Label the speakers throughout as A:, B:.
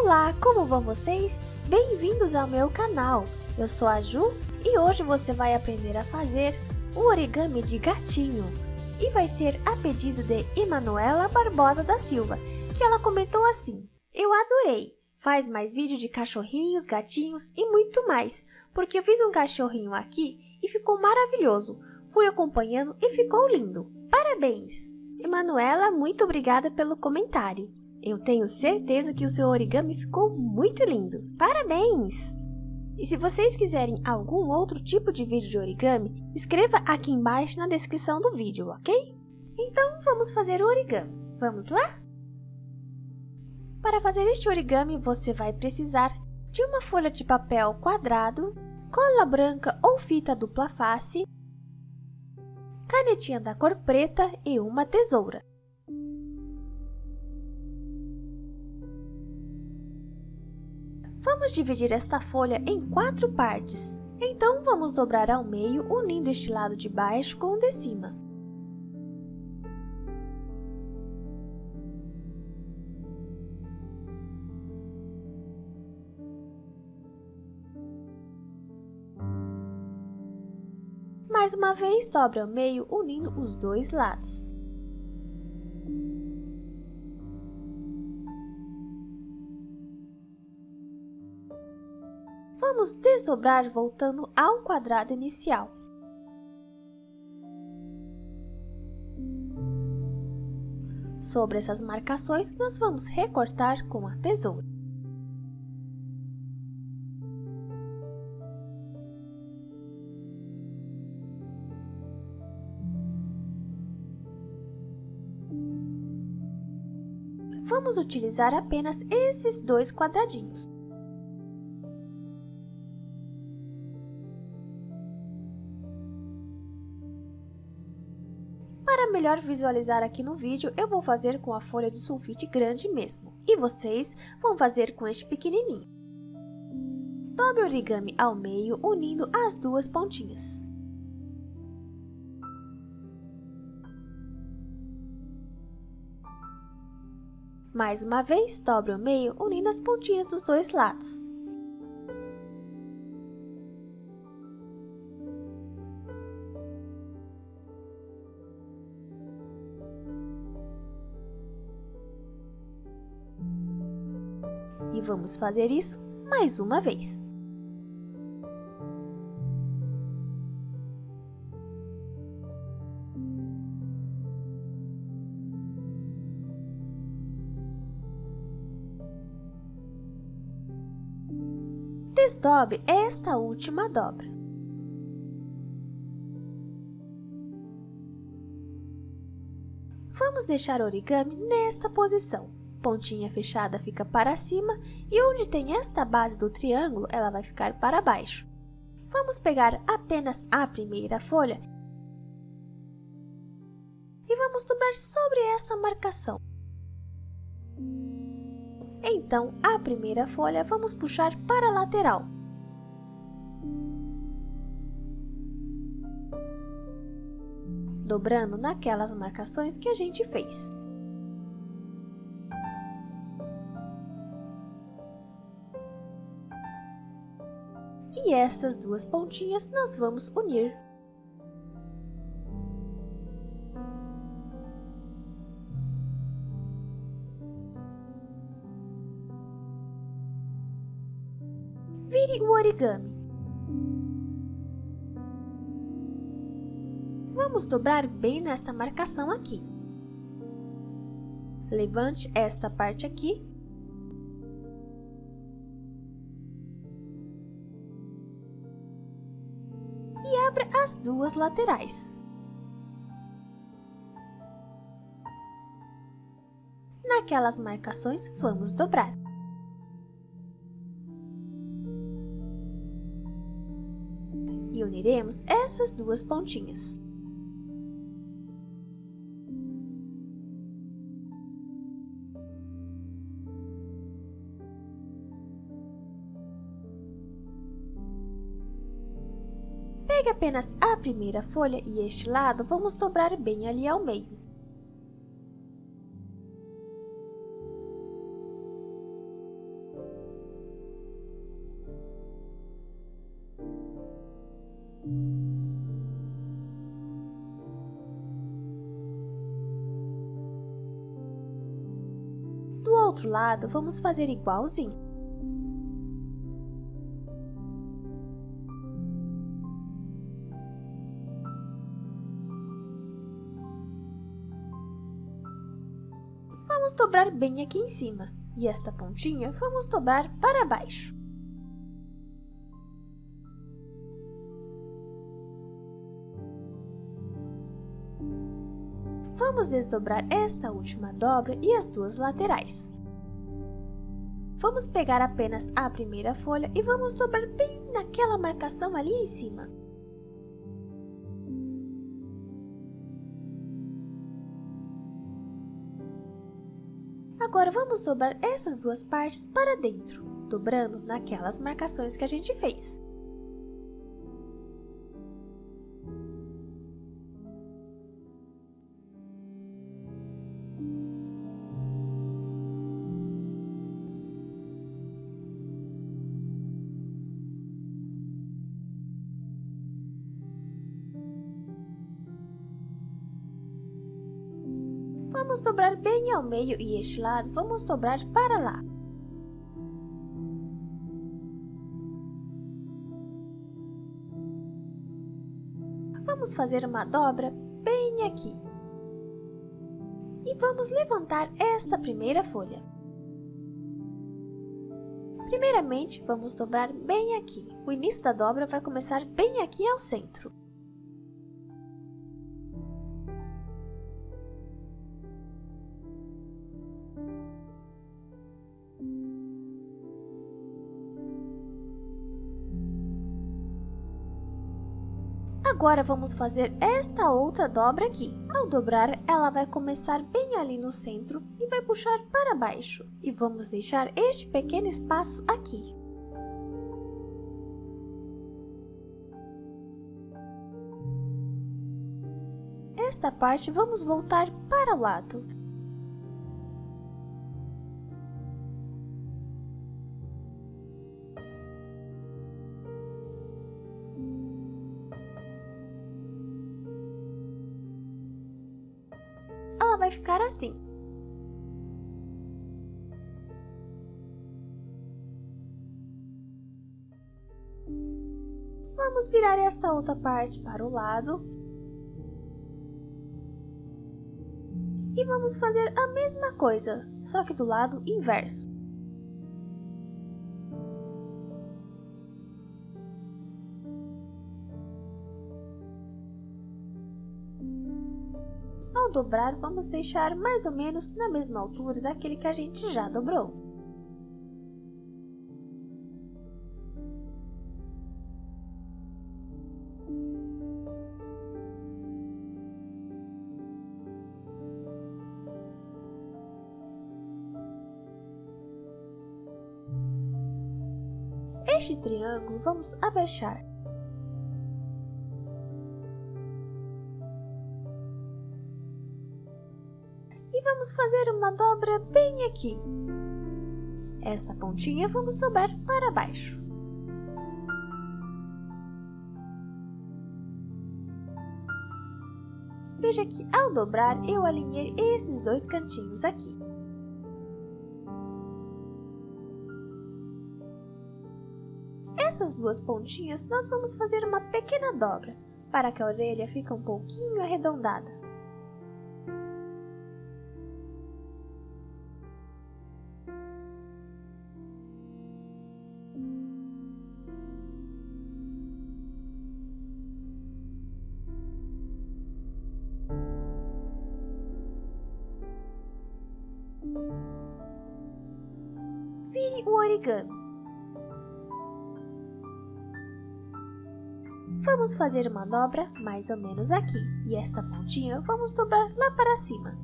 A: Olá, como vão vocês? Bem-vindos ao meu canal! Eu sou a Ju e hoje você vai aprender a fazer o origami de gatinho. E vai ser a pedido de Emanuela Barbosa da Silva, que ela comentou assim: Eu adorei! Faz mais vídeo de cachorrinhos, gatinhos e muito mais, porque eu fiz um cachorrinho aqui e ficou maravilhoso. Fui acompanhando e ficou lindo. Parabéns! Emanuela, muito obrigada pelo comentário. Eu tenho certeza que o seu origami ficou muito lindo. Parabéns! E se vocês quiserem algum outro tipo de vídeo de origami, escreva aqui embaixo na descrição do vídeo, ok? Então vamos fazer o origami. Vamos lá? Para fazer este origami, você vai precisar de uma folha de papel quadrado, cola branca ou fita dupla face, canetinha da cor preta e uma tesoura. Vamos dividir esta folha em quatro partes. Então, vamos dobrar ao meio, unindo este lado de baixo com o de cima. Mais uma vez, dobre ao meio, unindo os dois lados. Vamos desdobrar voltando ao quadrado inicial. Sobre essas marcações, nós vamos recortar com a tesoura. Vamos utilizar apenas esses dois quadradinhos. Melhor visualizar aqui no vídeo, eu vou fazer com a folha de sulfite grande mesmo. E vocês vão fazer com este pequenininho. Dobre o origami ao meio, unindo as duas pontinhas. Mais uma vez, dobre o meio, unindo as pontinhas dos dois lados. Vamos fazer isso mais uma vez. Desdobre esta última dobra. Vamos deixar o origami nesta posição. Pontinha fechada fica para cima e onde tem esta base do triângulo, ela vai ficar para baixo. Vamos pegar apenas a primeira folha e vamos dobrar sobre esta marcação. Então, a primeira folha vamos puxar para a lateral. Dobrando naquelas marcações que a gente fez. Estas duas pontinhas nós vamos unir. Vire o origami. Vamos dobrar bem nesta marcação aqui. Levante esta parte aqui. As duas laterais. Naquelas marcações, vamos dobrar. e uniremos essas duas pontinhas. apenas a primeira folha e este lado, vamos dobrar bem ali ao meio. Do outro lado, vamos fazer igualzinho. Dobrar bem aqui em cima. E esta pontinha vamos dobrar para baixo. Vamos desdobrar esta última dobra e as duas laterais. Vamos pegar apenas a primeira folha e vamos dobrar bem naquela marcação ali em cima. Agora vamos dobrar essas duas partes para dentro, dobrando naquelas marcações que a gente fez. Vamos dobrar bem ao meio e este lado vamos dobrar para lá. Vamos fazer uma dobra bem aqui. E vamos levantar esta primeira folha. Primeiramente, vamos dobrar bem aqui. O início da dobra vai começar bem aqui ao centro. Agora vamos fazer esta outra dobra aqui. Ao dobrar, ela vai começar bem ali no centro e vai puxar para baixo. E vamos deixar este pequeno espaço aqui. Esta parte vamos voltar para o lado. Ficar assim. Vamos virar esta outra parte para o lado. E vamos fazer a mesma coisa, só que do lado inverso. Ao dobrar, vamos deixar mais ou menos na mesma altura daquele que a gente já dobrou. Este triângulo vamos abaixar vamos fazer uma dobra bem aqui. Esta pontinha vamos dobrar para baixo. Veja que ao dobrar eu alinhei esses dois cantinhos aqui. Essas duas pontinhas nós vamos fazer uma pequena dobra, para que a orelha fique um pouquinho arredondada. Vamos fazer uma dobra mais ou menos aqui, e esta pontinha vamos dobrar lá para cima.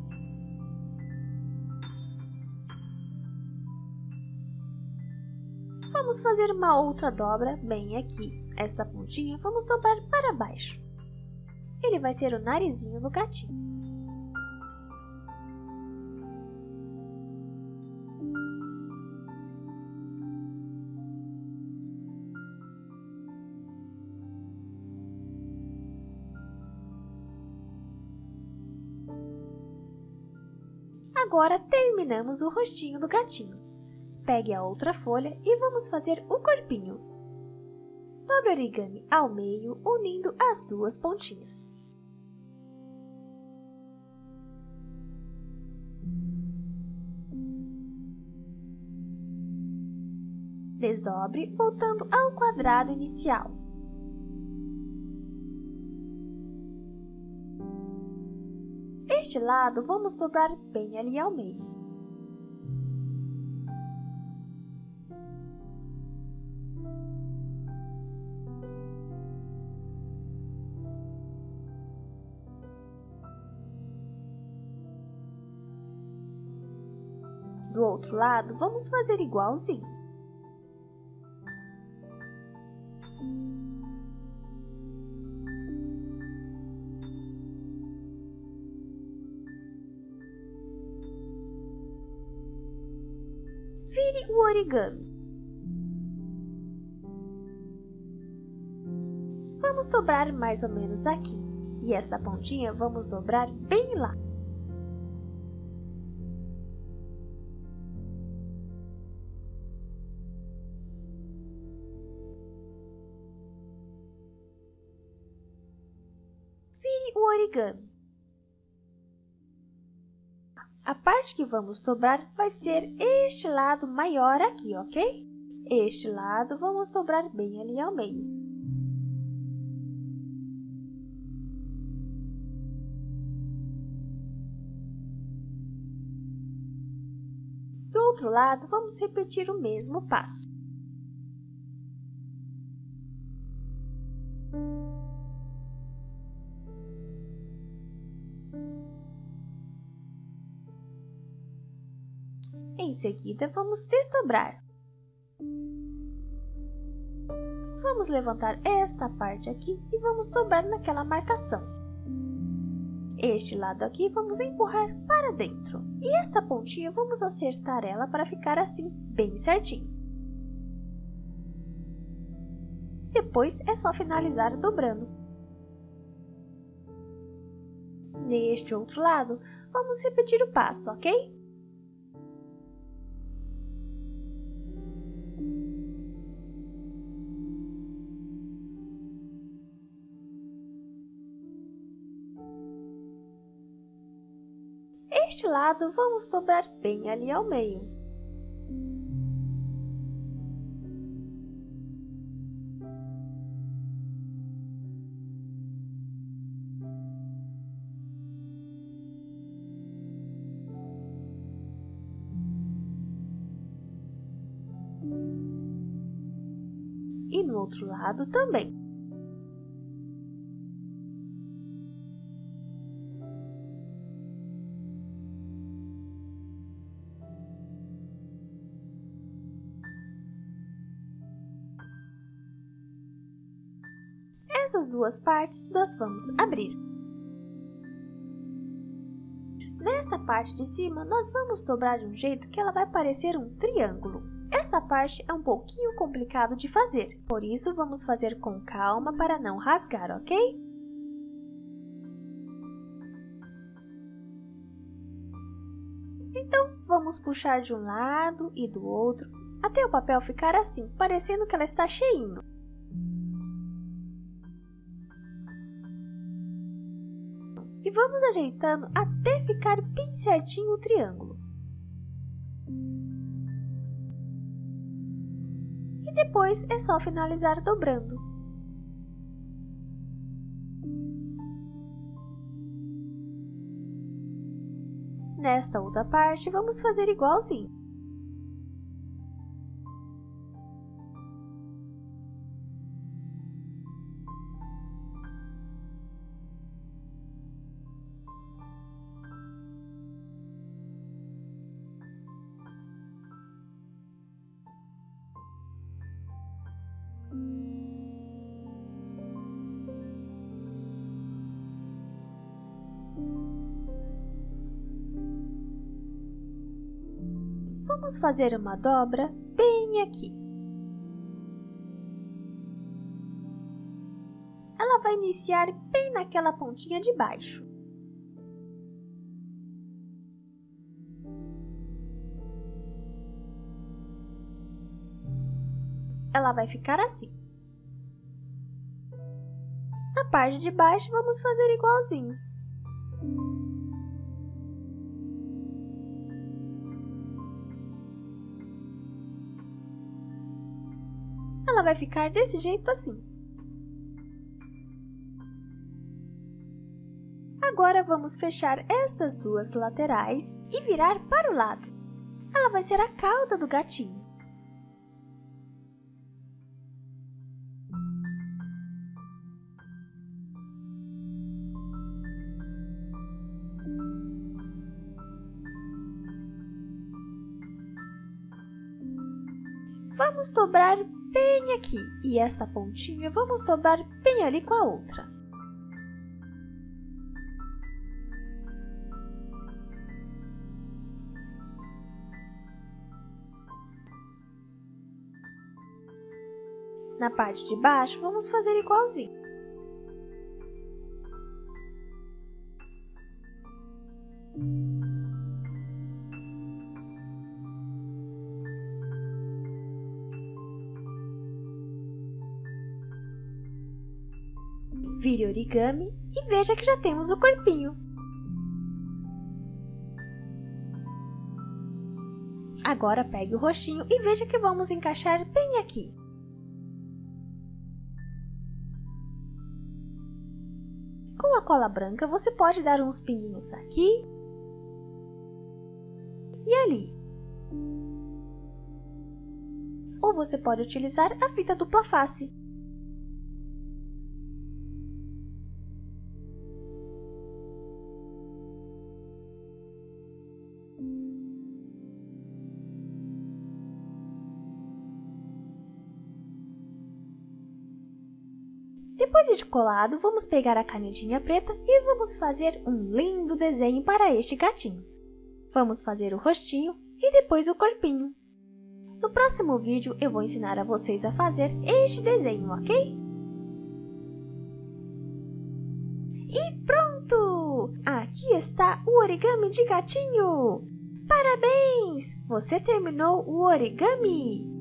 A: Vamos fazer uma outra dobra bem aqui. Esta pontinha vamos dobrar para baixo. Ele vai ser o narizinho do gatinho. Agora terminamos o rostinho do gatinho. Pegue a outra folha e vamos fazer o corpinho. Dobre o origami ao meio, unindo as duas pontinhas. Desdobre voltando ao quadrado inicial. Este lado vamos dobrar bem ali ao meio. Do outro lado, vamos fazer igualzinho. Origami. Vamos dobrar mais ou menos aqui. E esta pontinha vamos dobrar bem lá. o origami. A parte que vamos dobrar vai ser este lado maior aqui, ok? Este lado vamos dobrar bem ali ao meio. Do outro lado, vamos repetir o mesmo passo. Seguida, vamos desdobrar. Vamos levantar esta parte aqui e vamos dobrar naquela marcação. Este lado aqui vamos empurrar para dentro. E esta pontinha vamos acertar ela para ficar assim, bem certinho. Depois é só finalizar dobrando. Neste outro lado, vamos repetir o passo, ok? Lado vamos dobrar bem ali ao meio. E no outro lado também. Essas duas partes nós vamos abrir. Nesta parte de cima, nós vamos dobrar de um jeito que ela vai parecer um triângulo. Esta parte é um pouquinho complicado de fazer, por isso vamos fazer com calma para não rasgar, ok? Então, vamos puxar de um lado e do outro, até o papel ficar assim, parecendo que ela está cheinho. Vamos ajeitando até ficar bem certinho o triângulo. E depois é só finalizar dobrando. Nesta outra parte, vamos fazer igualzinho. vamos fazer uma dobra bem aqui. Ela vai iniciar bem naquela pontinha de baixo. Ela vai ficar assim. Na parte de baixo, vamos fazer igualzinho. Ela vai ficar desse jeito assim. Agora vamos fechar estas duas laterais e virar para o lado. Ela vai ser a cauda do gatinho. Vamos dobrar bem aqui e esta pontinha vamos dobrar bem ali com a outra. Na parte de baixo, vamos fazer igualzinho. Vire origami e veja que já temos o corpinho. Agora pegue o roxinho e veja que vamos encaixar bem aqui. Com a cola branca, você pode dar uns pinguinhos aqui e ali. Ou você pode utilizar a fita dupla face. Depois de colado, vamos pegar a canetinha preta e vamos fazer um lindo desenho para este gatinho. Vamos fazer o rostinho e depois o corpinho. No próximo vídeo eu vou ensinar a vocês a fazer este desenho, ok? E pronto! Aqui está o origami de gatinho! Parabéns! Você terminou o origami!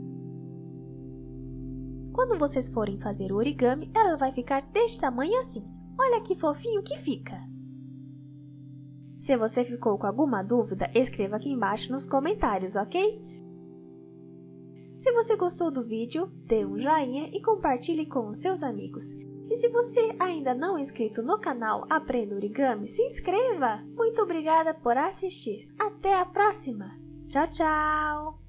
A: Quando vocês forem fazer o origami, ela vai ficar deste tamanho assim. Olha que fofinho que fica! Se você ficou com alguma dúvida, escreva aqui embaixo nos comentários, ok? Se você gostou do vídeo, dê um joinha e compartilhe com os seus amigos. E se você ainda não é inscrito no canal Aprenda Origami, se inscreva! Muito obrigada por assistir. Até a próxima! Tchau, tchau!